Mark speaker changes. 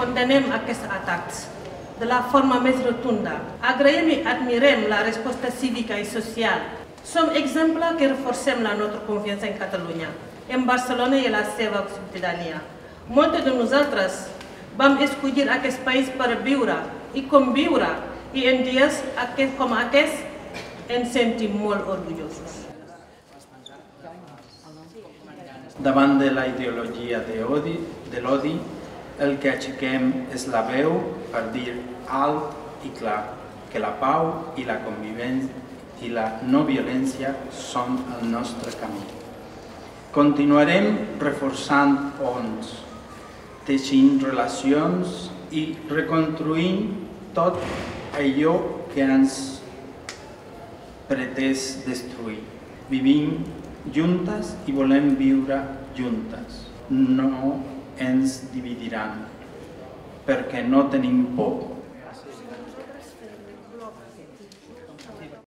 Speaker 1: condenem aquests atacs de la forma més rotunda. Agraïm i admirem la resposta cívica i social. Som exemple que reforcem la nostra confiança en Catalunya, en Barcelona i la seva ciutadania. Molts de nosaltres vam escollir aquest país per viure i conviure i en dies com aquests ens sentim molt orgullosos.
Speaker 2: Davant de la ideologia de l'odi, el que aixequem és la veu per dir alt i clar que la pau i la convivència i la no violència són el nostre camí. Continuarem reforçant ponts, teixint relacions i reconstruint tot allò que ens pretès destruir. Vivim juntes i volem viure juntes. No ens dividiran, perquè no tenim por